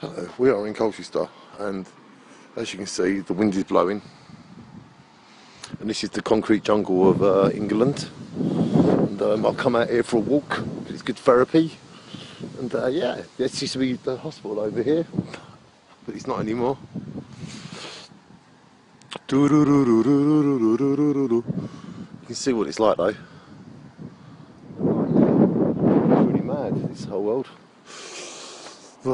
Hello, we are in Colchester, and as you can see, the wind is blowing. And this is the concrete jungle of uh, England. And um, I'll come out here for a walk. It's good therapy. And uh, yeah, this used to be the hospital over here, but it's not anymore. You can see what it's like though. It's Pretty mad, this whole world. It's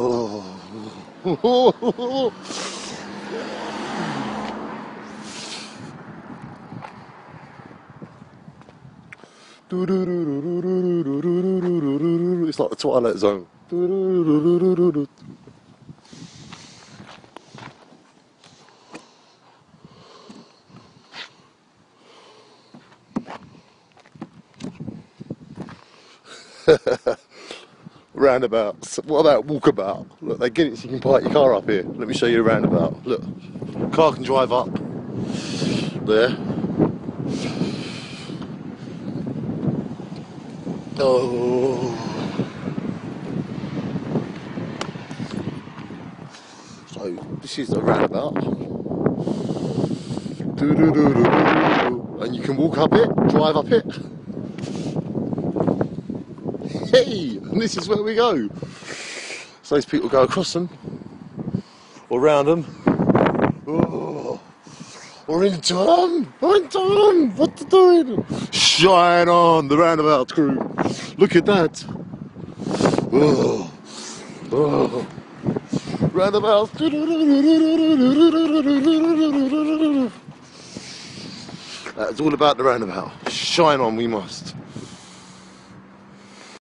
like the Twilight Zone. roundabout. What about walkabout? Look, they get it so you can park your car up here. Let me show you a roundabout. Look, car can drive up there. Oh. So this is the roundabout. And you can walk up it, drive up it. Hey, and this is where we go. So those people go across them, or round them, oh, or into them, into them. What you doing? Shine on the roundabout crew. Look at that. Oh, oh. Roundabouts. That's all about the roundabout. Shine on, we must.